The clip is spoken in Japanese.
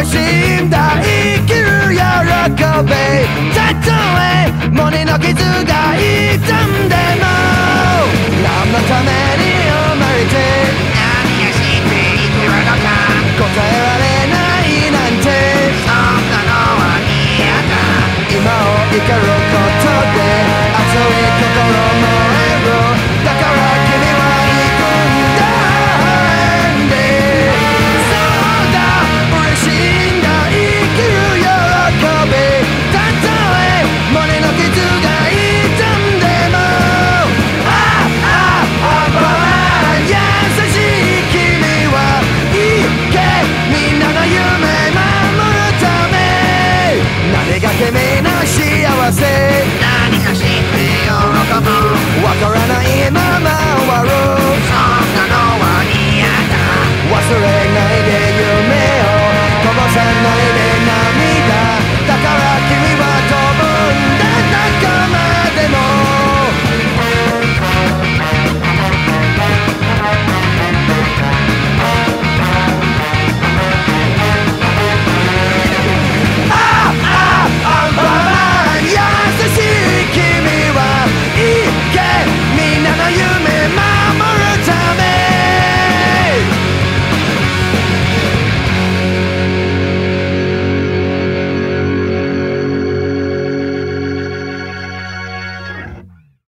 苦しんだ生きる喜びたとえ胸の傷が痛んでも何のために生まれて何がして生きるのか答えられないなんて。そんなのは嫌だ。今を生かろうか